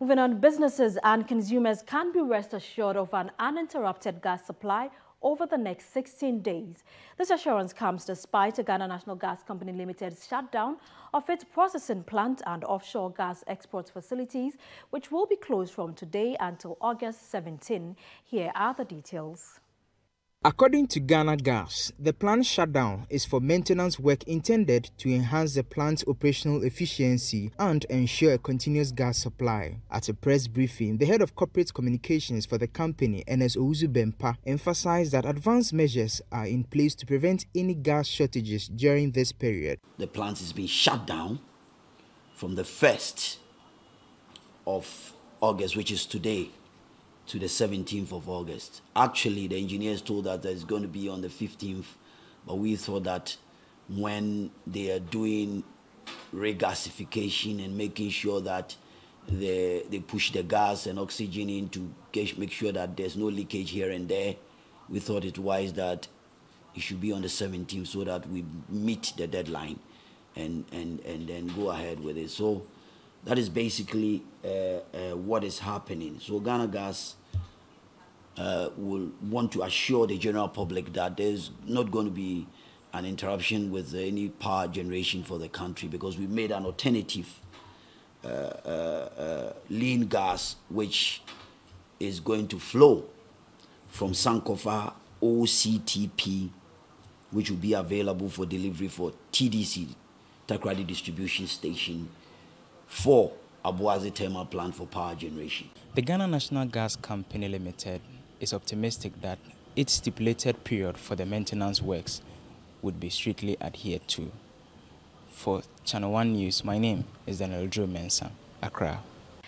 Moving on, businesses and consumers can be rest assured of an uninterrupted gas supply over the next 16 days. This assurance comes despite the Ghana National Gas Company Limited's shutdown of its processing plant and offshore gas export facilities, which will be closed from today until August 17. Here are the details. According to Ghana Gas, the plant shutdown is for maintenance work intended to enhance the plant's operational efficiency and ensure a continuous gas supply. At a press briefing, the head of corporate communications for the company, NS Owusu Bempah, emphasized that advanced measures are in place to prevent any gas shortages during this period. The plant is being shut down from the 1st of August, which is today, to the 17th of August. Actually, the engineers told us that it's going to be on the 15th, but we thought that when they are doing regasification and making sure that they, they push the gas and oxygen in to get, make sure that there's no leakage here and there, we thought it wise that it should be on the 17th so that we meet the deadline and, and, and then go ahead with it. So that is basically uh, uh, what is happening. So Ghana Gas uh, will want to assure the general public that there's not going to be an interruption with any power generation for the country because we made an alternative uh, uh, uh, lean gas which is going to flow from Sankofa OCTP which will be available for delivery for TDC, Takoradi Distribution Station, for Aboadze Thermal Plant for power generation. The Ghana National Gas Company Limited is optimistic that its stipulated period for the maintenance works would be strictly adhered to. For Channel 1 News, my name is Daniel Drew Mensah, Accra.